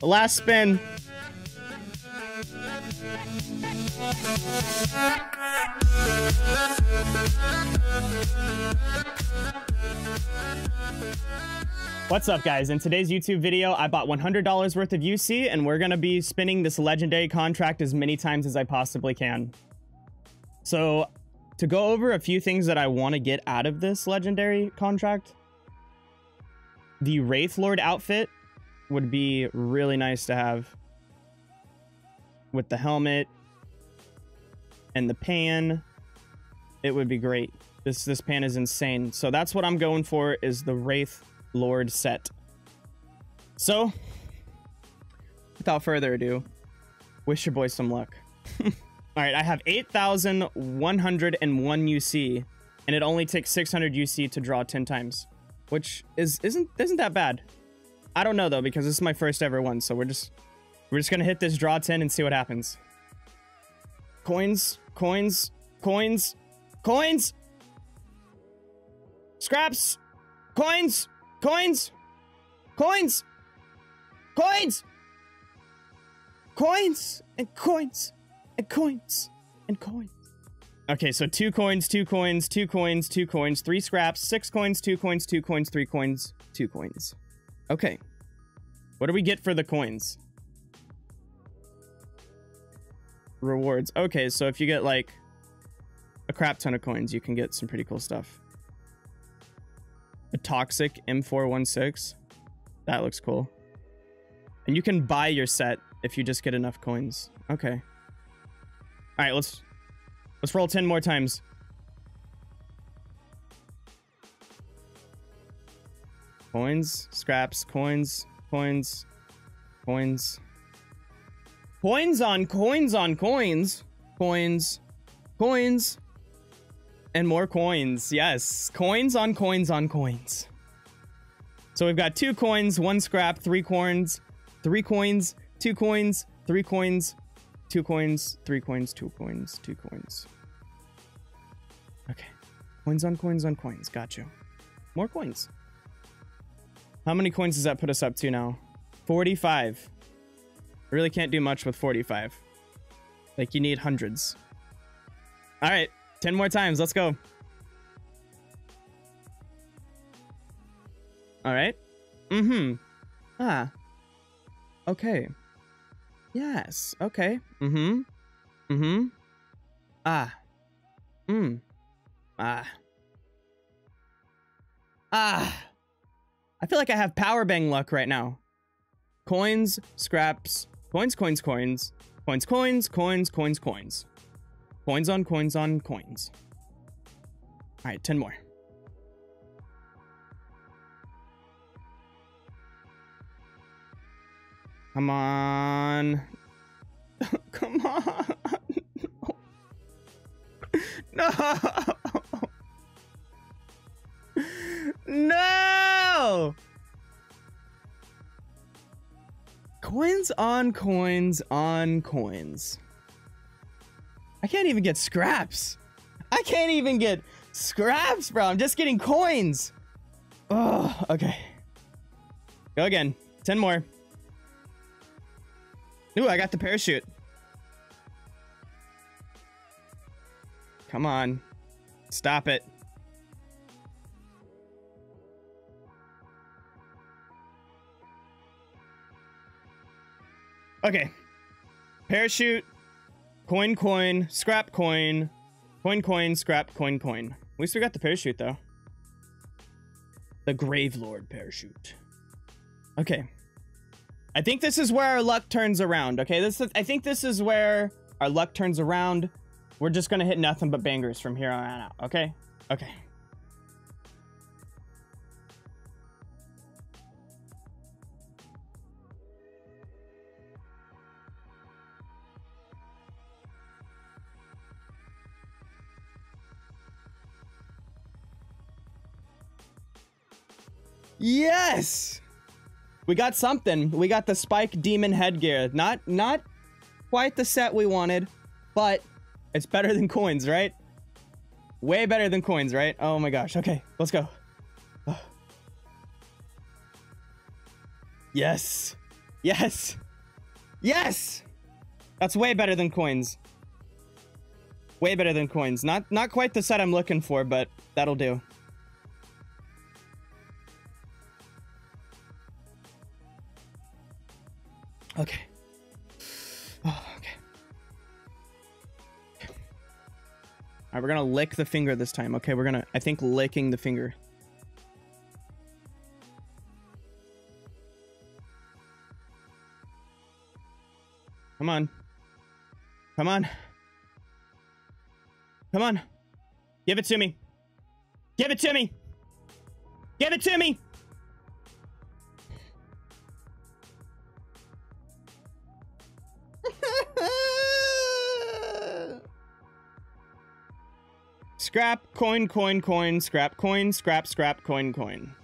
The last spin. What's up guys? In today's YouTube video, I bought $100 worth of UC and we're gonna be spinning this legendary contract as many times as I possibly can. So to go over a few things that I want to get out of this legendary contract, the Wraith Lord outfit would be really nice to have with the helmet and the pan. It would be great. This this pan is insane. So that's what I'm going for is the Wraith Lord set. So, without further ado, wish your boy some luck. All right, I have 8,101 UC, and it only takes 600 UC to draw 10 times, which is isn't isn't that bad. I don't know though because this is my first ever one, so we're just we're just gonna hit this draw 10 and see what happens. Coins, coins, coins, coins, scraps, coins, coins, coins, coins, coins, and coins and coins and coins. Okay, so two coins, two coins, two coins, two coins, three scraps, six coins, two coins, two coins, three coins, two coins. Okay. What do we get for the coins? Rewards. Okay, so if you get like a crap ton of coins, you can get some pretty cool stuff. A toxic M416. That looks cool. And you can buy your set if you just get enough coins. Okay. All right, let's let's roll 10 more times. Coins, scraps, coins, coins, coins. Coins on coins on coins. Coins, coins, and more coins. Yes, coins on coins on coins. So we've got two coins, one scrap, three coins, three coins, two coins, three coins, Two coins, three coins, two coins, two coins. Okay. Coins on coins on coins. Got you. More coins. How many coins does that put us up to now? 45. I really can't do much with 45. Like, you need hundreds. All right. 10 more times. Let's go. All right. Mm-hmm. Ah. Okay. Yes. Okay. Mm-hmm. Mm-hmm. Ah. Mm. Ah. Ah. I feel like I have power bang luck right now. Coins, scraps, coins, coins, coins, coins, coins, coins, coins, coins. Coins on coins on coins. All right, 10 more. Come on. Come on. No. No. Coins on coins on coins. I can't even get scraps. I can't even get scraps, bro. I'm just getting coins. Oh, okay. Go again. 10 more. Ooh, I got the parachute. Come on. Stop it. Okay. Parachute, coin, coin, scrap, coin, coin, coin, scrap, coin, coin. At least we got the parachute, though. The Grave Lord parachute. Okay. I think this is where our luck turns around. Okay, this is, I think this is where our luck turns around. We're just gonna hit nothing but bangers from here on out. Okay, okay. Yes! We got something. We got the Spike Demon headgear. Not not quite the set we wanted, but it's better than coins, right? Way better than coins, right? Oh my gosh. Okay, let's go. Oh. Yes. Yes. Yes. That's way better than coins. Way better than coins. Not not quite the set I'm looking for, but that'll do. Okay. Oh, okay. All right, we're gonna lick the finger this time. Okay, we're gonna, I think, licking the finger. Come on. Come on. Come on. Give it to me. Give it to me. Give it to me. Scrap, coin, coin, coin, scrap, coin, scrap, scrap, coin, coin.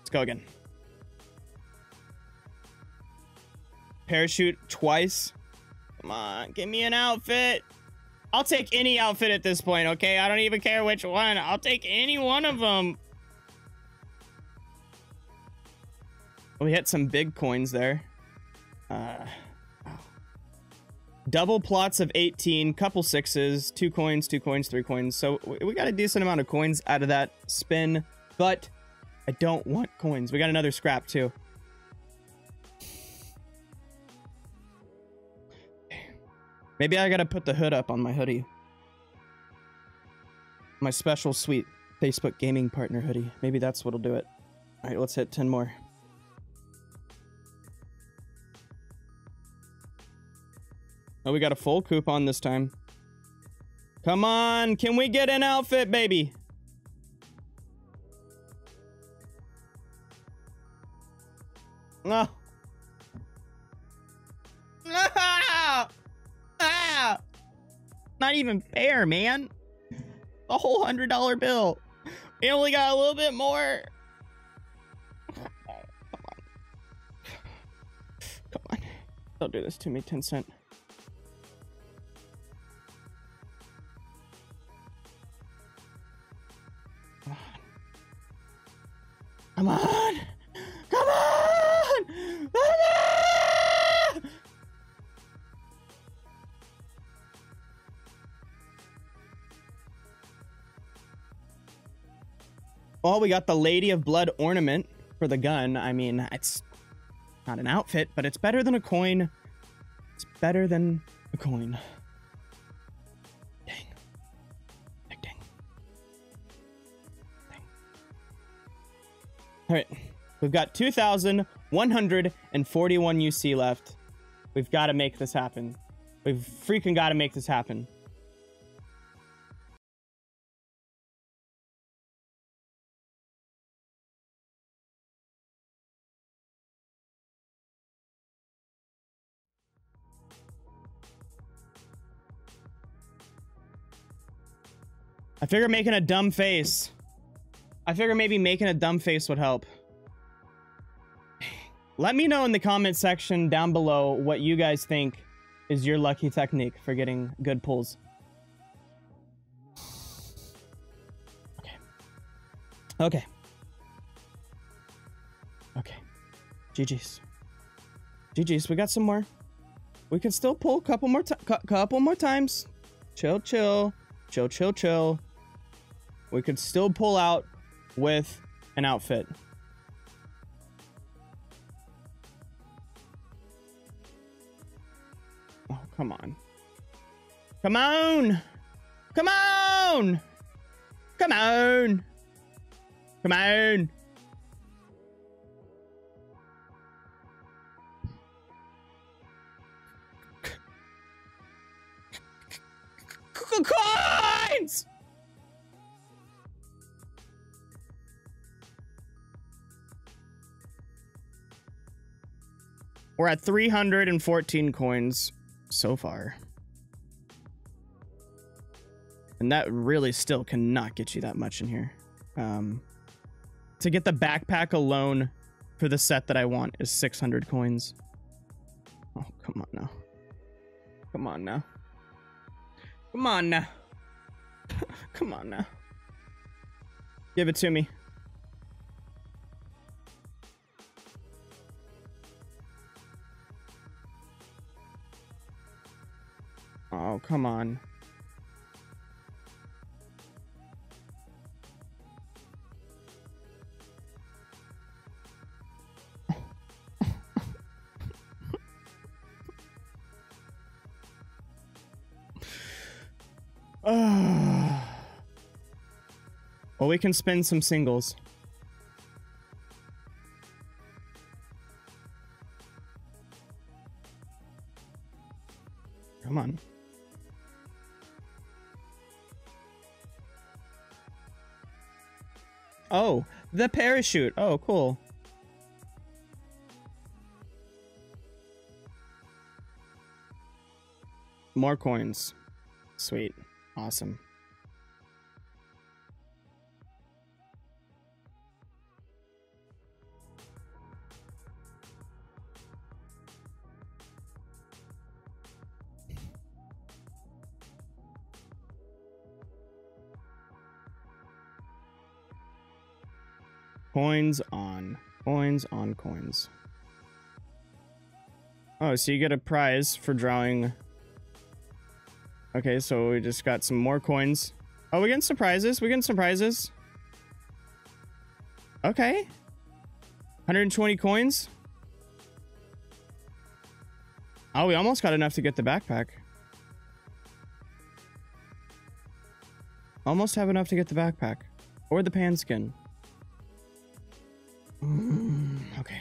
Let's go again. Parachute twice. Come on, give me an outfit. I'll take any outfit at this point, okay? I don't even care which one. I'll take any one of them. We hit some big coins there. Uh, double plots of 18, couple sixes, two coins, two coins, three coins. So we got a decent amount of coins out of that spin, but I don't want coins. We got another scrap too. Maybe I gotta put the hood up on my hoodie. My special sweet Facebook gaming partner hoodie. Maybe that's what'll do it. All right, let's hit 10 more. Oh, we got a full coupon this time. Come on, can we get an outfit, baby? No. No! Ah! Not even fair, man. A whole hundred dollar bill. We only got a little bit more. Come on. Come on. Don't do this to me, Tencent. Come on. Come on. On. Well, we got the Lady of Blood ornament for the gun. I mean, it's not an outfit, but it's better than a coin. It's better than a coin. All right. We've got 2,141 UC left. We've got to make this happen. We've freaking got to make this happen. I figure making a dumb face. I figure maybe making a dumb face would help. Let me know in the comment section down below what you guys think is your lucky technique for getting good pulls. Okay. Okay. Okay. GG's. GG's. We got some more. We can still pull a couple more couple more times. Chill, chill. Chill, chill, chill. We could still pull out with an outfit. Oh, come on. Come on! Come on! Come on! Come on! We're at 314 coins so far. And that really still cannot get you that much in here. Um, to get the backpack alone for the set that I want is 600 coins. Oh, come on now. Come on now. Come on now. come on now. Give it to me. Oh, come on. well, we can spin some singles. Come on. Oh, the parachute. Oh, cool. More coins. Sweet. Awesome. Coins on. Coins on coins. Oh, so you get a prize for drawing Okay, so we just got some more coins. Oh, we getting surprises. We getting surprises. Okay. 120 coins. Oh, we almost got enough to get the backpack. Almost have enough to get the backpack. Or the pan skin. Mm, okay.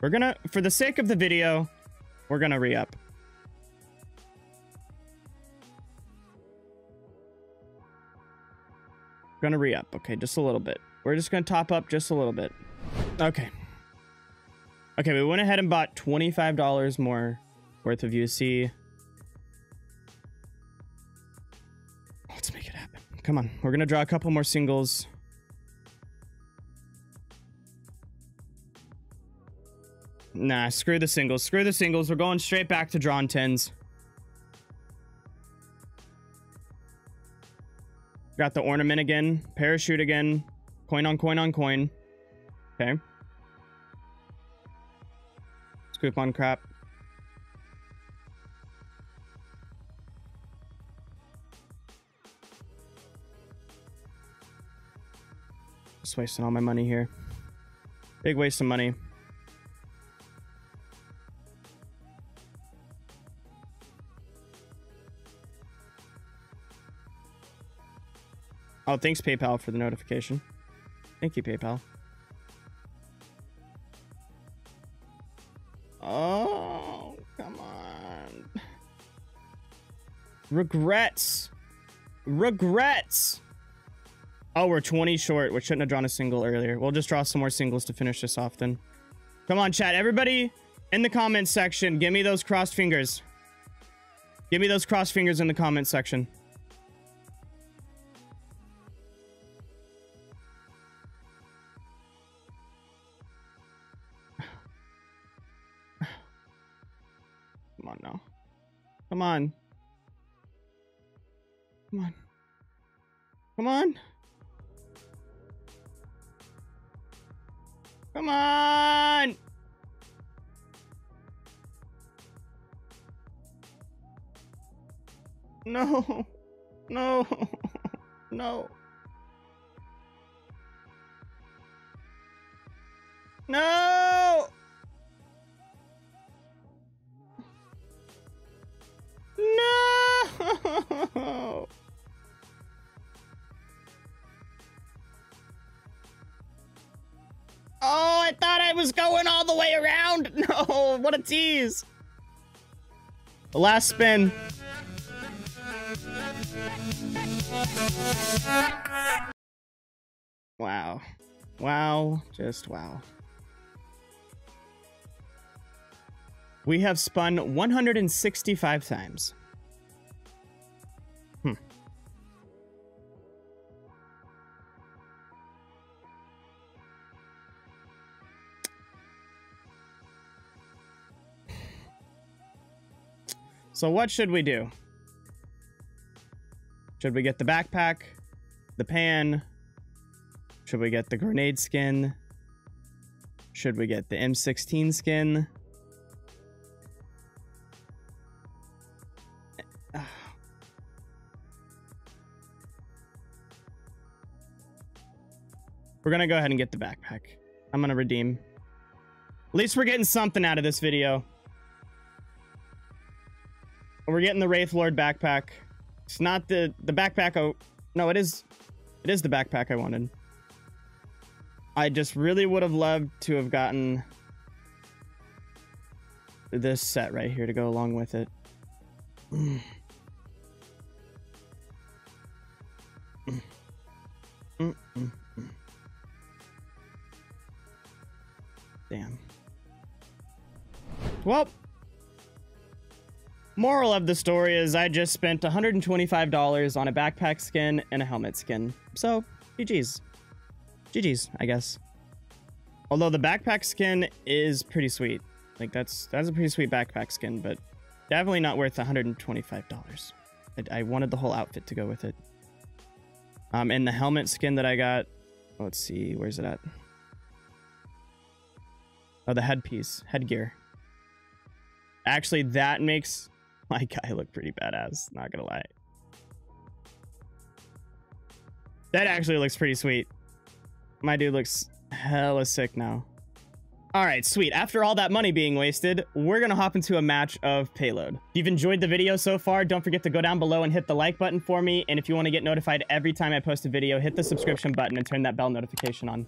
We're gonna, for the sake of the video, we're gonna re-up. Gonna re-up. Okay, just a little bit. We're just gonna top up just a little bit. Okay. Okay, we went ahead and bought $25 more worth of UC. Let's make it happen. Come on. We're gonna draw a couple more singles. Nah, screw the singles. Screw the singles. We're going straight back to drawn tens. Got the ornament again. Parachute again. Coin on coin on coin. Okay. Scoop on crap. Just wasting all my money here. Big waste of money. Oh, thanks PayPal for the notification. Thank you, PayPal. Oh, come on. Regrets. Regrets. Oh, we're 20 short. We shouldn't have drawn a single earlier. We'll just draw some more singles to finish this off then. Come on, chat. Everybody in the comments section, give me those crossed fingers. Give me those crossed fingers in the comments section. Come on. Come on. Come on. Come on! No. No. No. No! Oh, I thought I was going all the way around. No, what a tease. The last spin. Wow. Wow. Just wow. We have spun 165 times. So what should we do? Should we get the backpack? The pan? Should we get the grenade skin? Should we get the M16 skin? We're gonna go ahead and get the backpack. I'm gonna redeem. At least we're getting something out of this video. We're getting the Wraith Lord backpack. It's not the the backpack. Oh, no, it is. It is the backpack I wanted. I just really would have loved to have gotten this set right here to go along with it. Damn. Well, moral of the story is I just spent $125 on a backpack skin and a helmet skin. So, GG's. GG's, I guess. Although the backpack skin is pretty sweet. Like that's that's a pretty sweet backpack skin, but definitely not worth $125. I, I wanted the whole outfit to go with it. Um, and the helmet skin that I got, let's see, where's it at? Oh, the headpiece, headgear. Actually, that makes my guy look pretty badass, not gonna lie. That actually looks pretty sweet. My dude looks hella sick now. All right, sweet. After all that money being wasted, we're going to hop into a match of Payload. If you've enjoyed the video so far, don't forget to go down below and hit the like button for me. And if you want to get notified every time I post a video, hit the subscription button and turn that bell notification on.